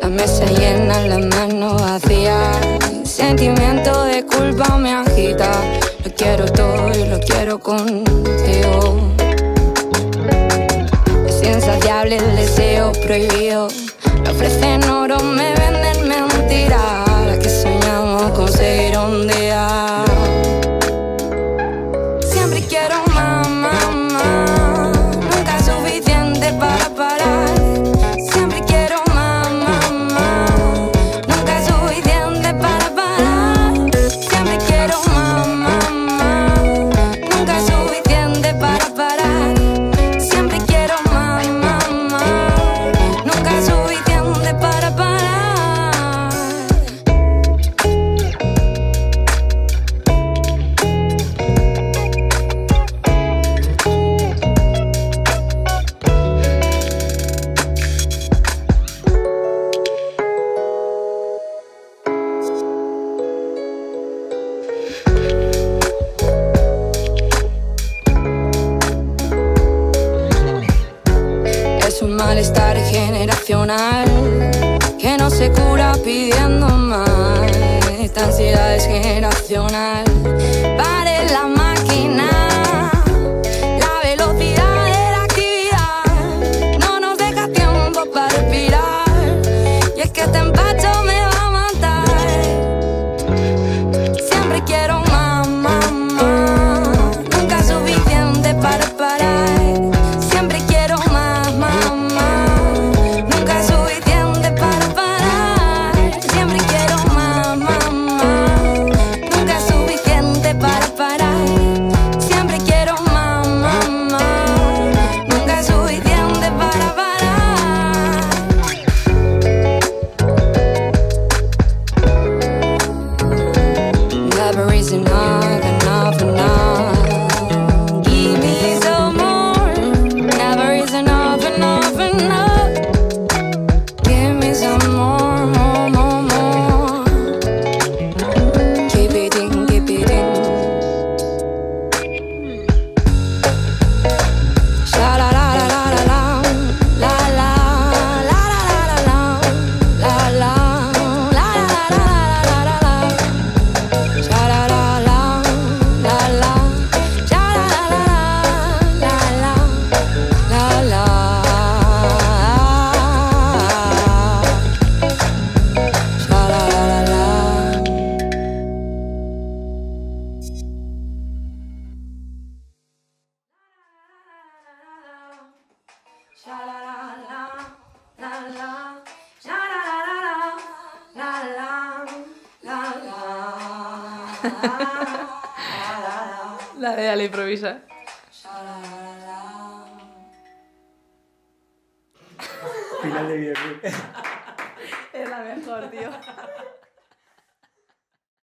La mesa llena, las manos vacías. Sentimiento de culpa me agita. Lo quiero todo y lo quiero contigo. Es insaciable el deseo prohibido. Lo ofrecen oro, me malestar generacional que no se cura pidiendo más. Esta ansiedad es generacional. la de la improvisa. Final de videoclip. es la mejor, tío.